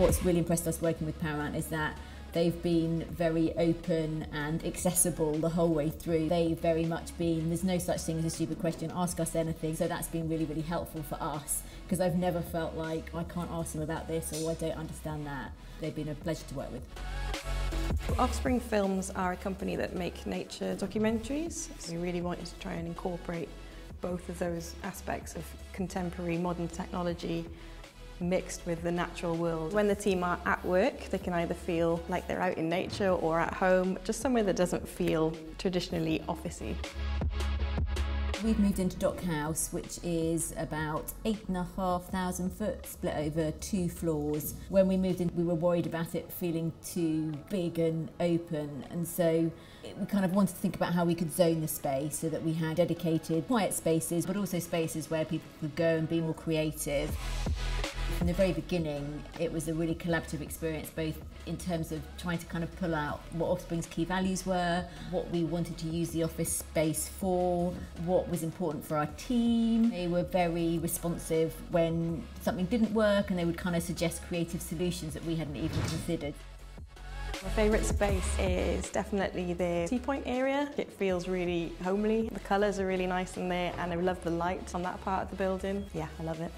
What's really impressed us working with Paramount is that They've been very open and accessible the whole way through. They've very much been, there's no such thing as a stupid question, ask us anything. So that's been really, really helpful for us because I've never felt like I can't ask them about this or I don't understand that. They've been a pleasure to work with. Offspring Films are a company that make nature documentaries. We really wanted to try and incorporate both of those aspects of contemporary modern technology mixed with the natural world. When the team are at work, they can either feel like they're out in nature or at home, just somewhere that doesn't feel traditionally officey. We've moved into Dock House, which is about eight and a half thousand foot, split over two floors. When we moved in, we were worried about it feeling too big and open, and so we kind of wanted to think about how we could zone the space so that we had dedicated quiet spaces, but also spaces where people could go and be more creative. From the very beginning, it was a really collaborative experience, both in terms of trying to kind of pull out what Offspring's key values were, what we wanted to use the office space for, what was important for our team. They were very responsive when something didn't work and they would kind of suggest creative solutions that we hadn't even considered. My favourite space is definitely the tea point area. It feels really homely. The colours are really nice in there and I love the light on that part of the building. Yeah, I love it.